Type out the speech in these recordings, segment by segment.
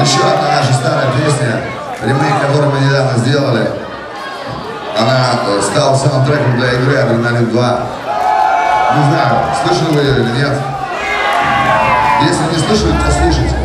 Еще одна наша старая песня, ремейк, который мы недавно сделали. Она э, стала саундтреком для игры «Адреналин 2». Не знаю, слышали вы или нет. Если не слышали, то слушайте.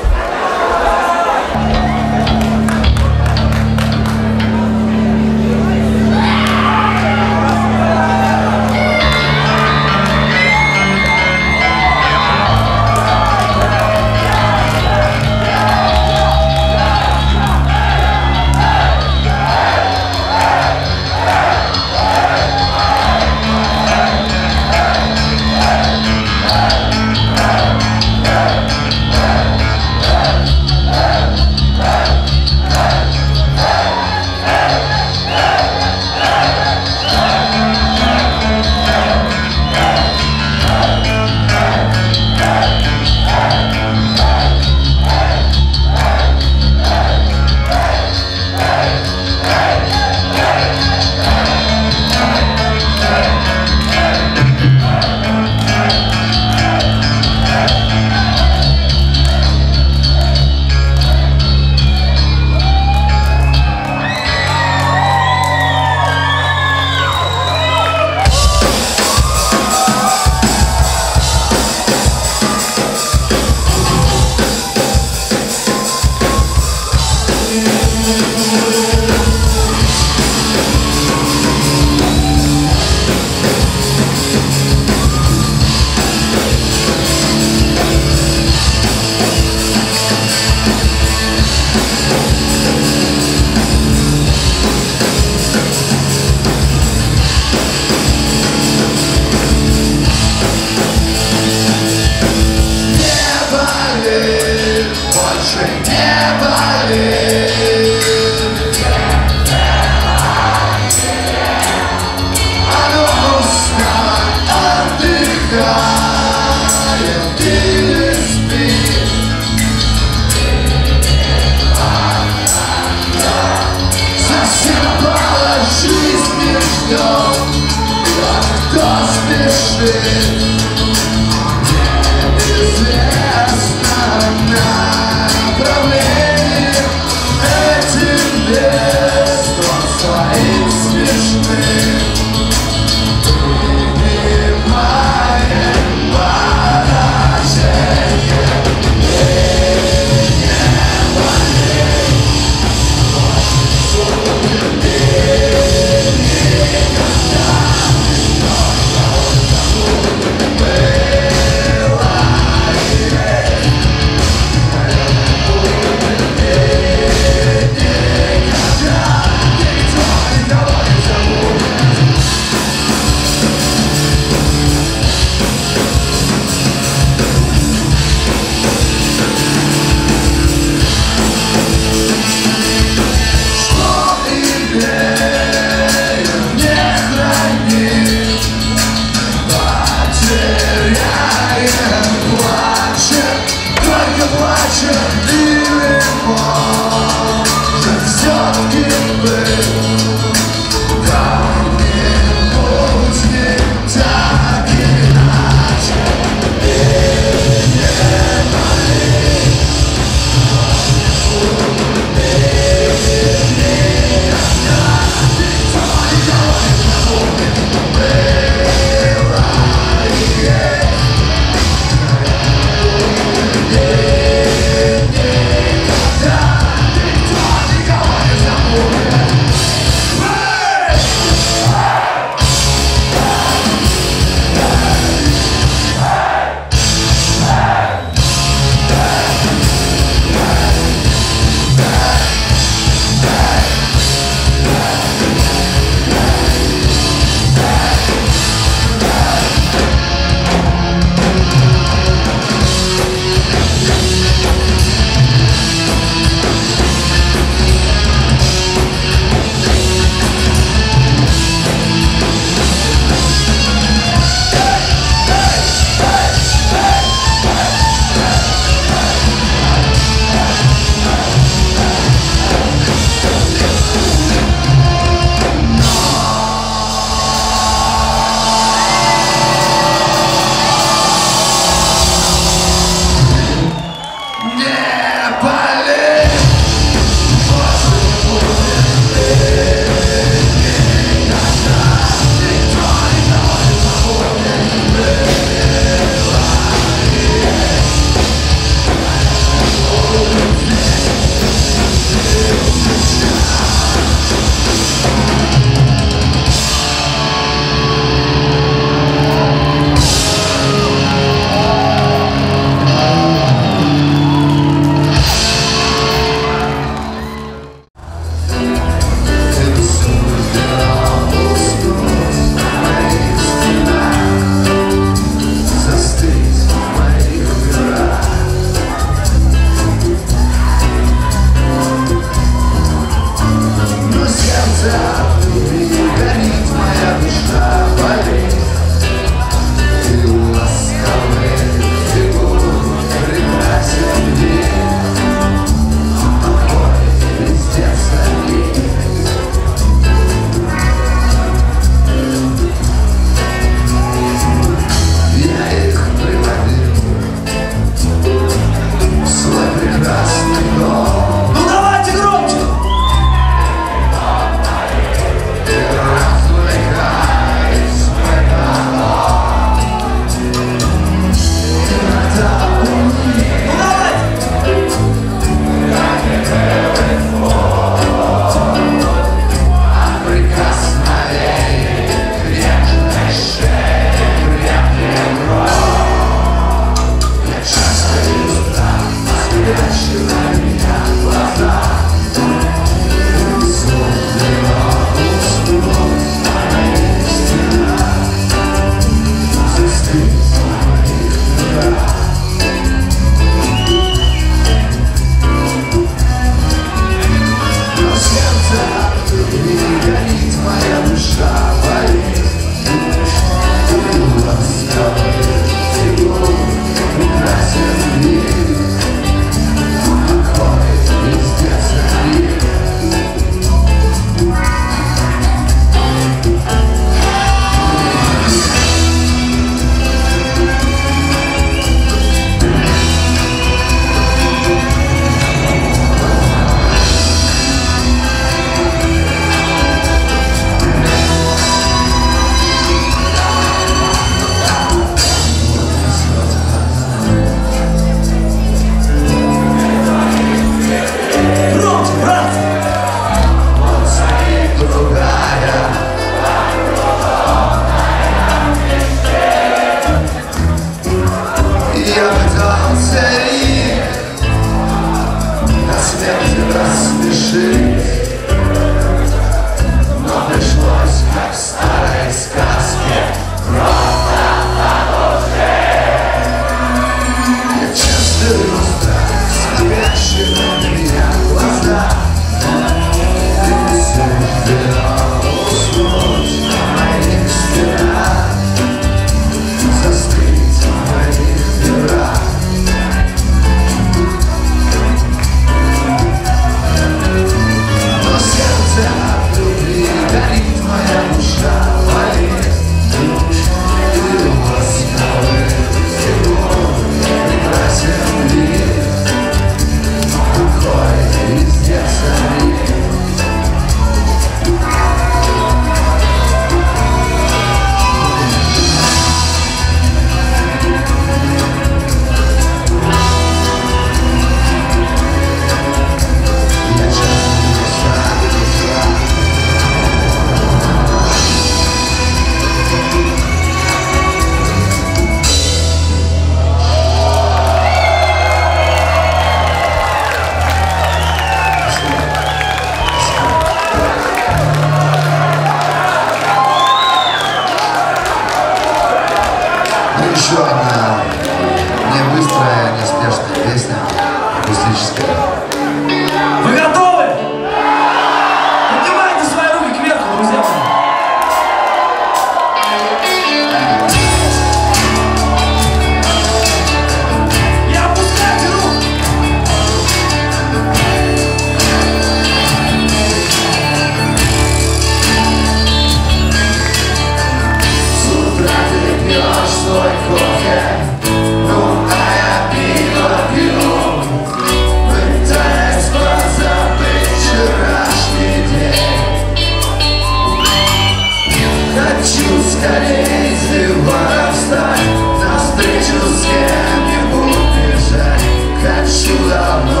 Навстречу с кем-нибудь бежать Хочу давно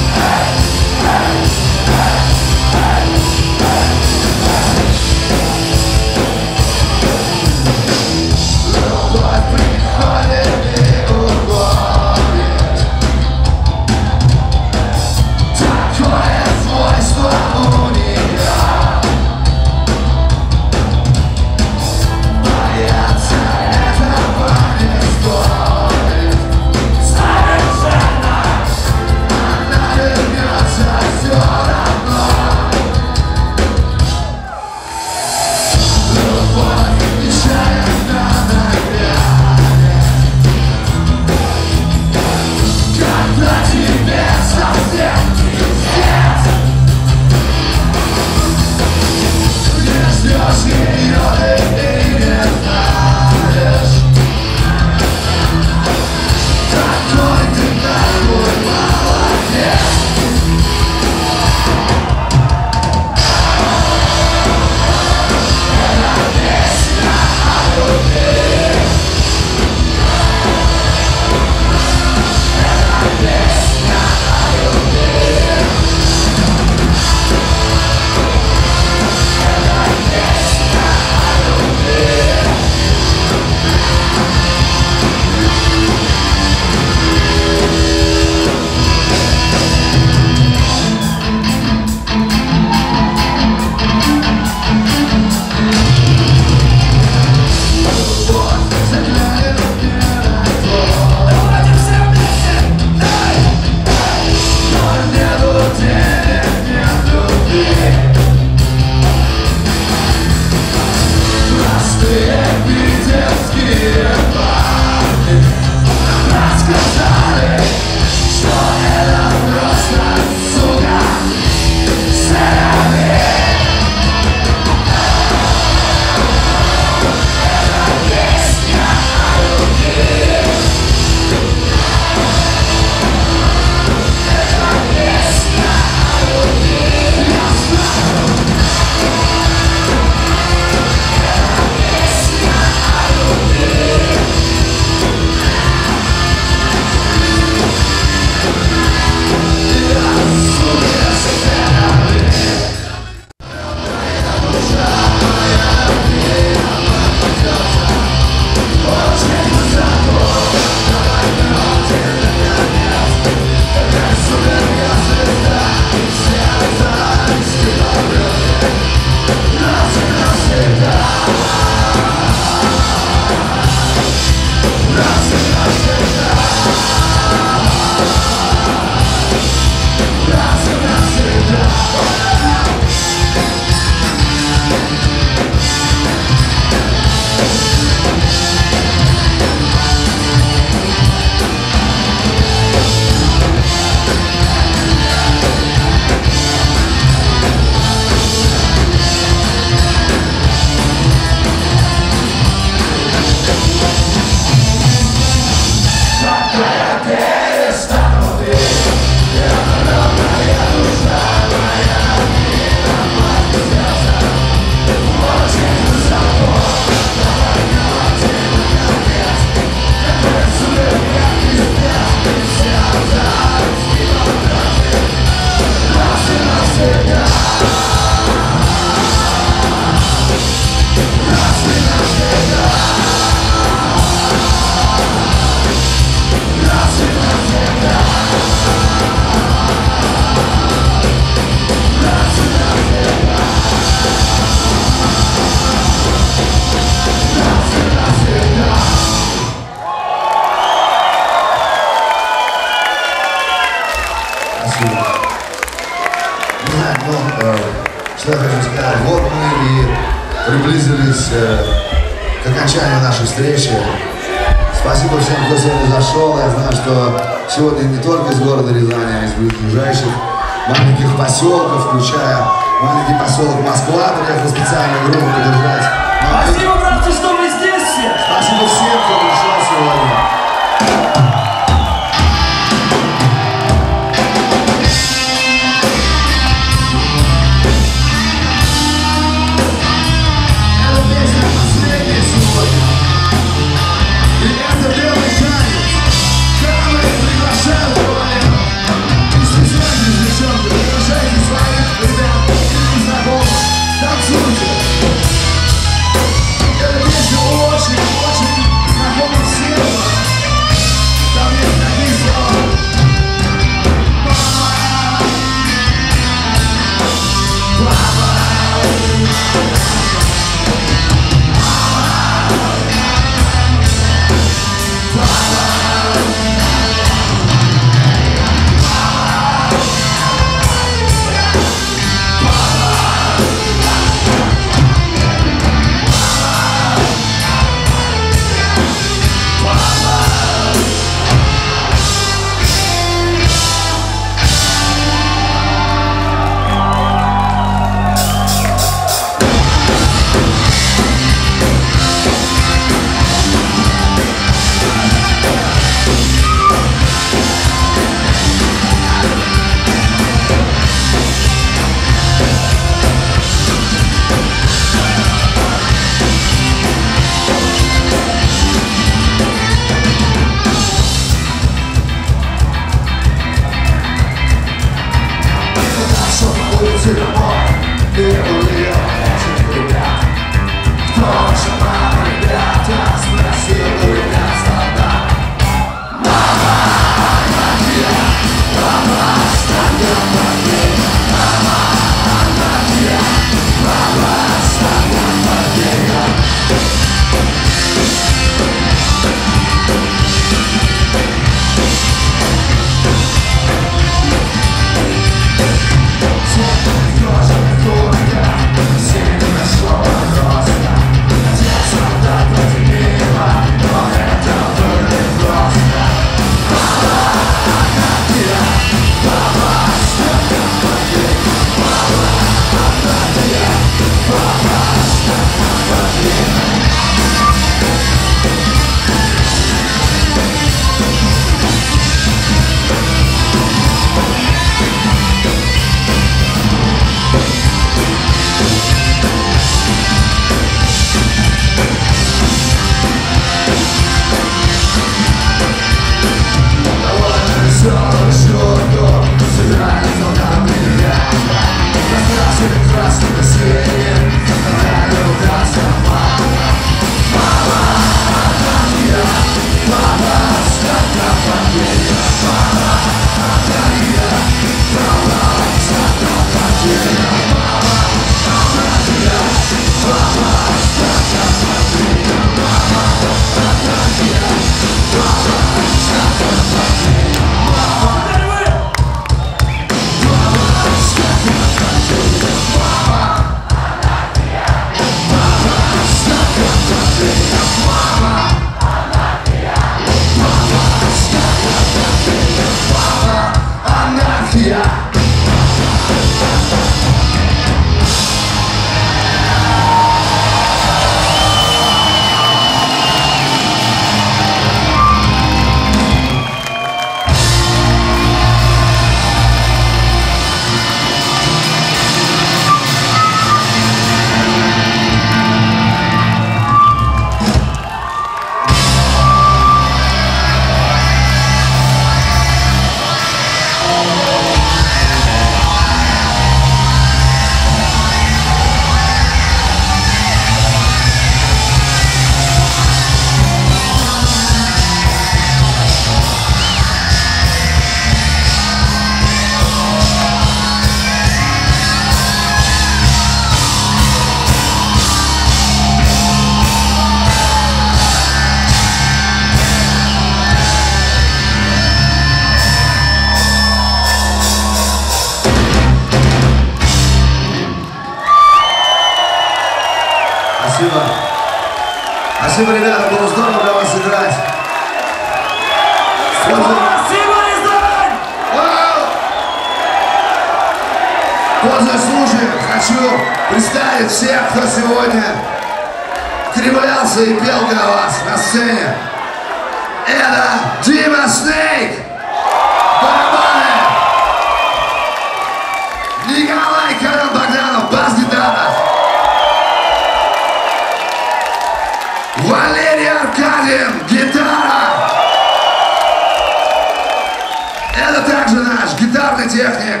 Техник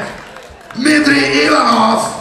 Дмитрий Иванов.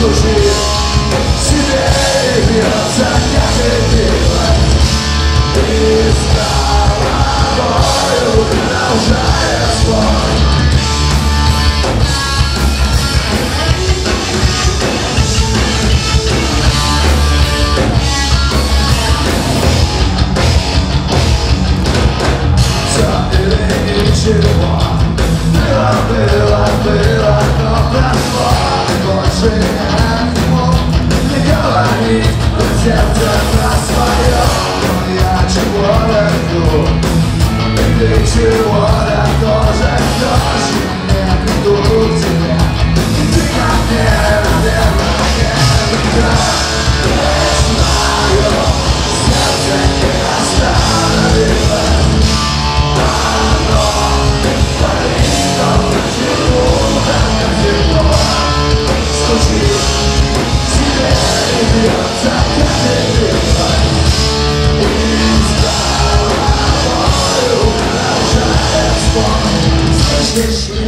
Se der criança que acredita Está lá agora, eu não já é só Jesus.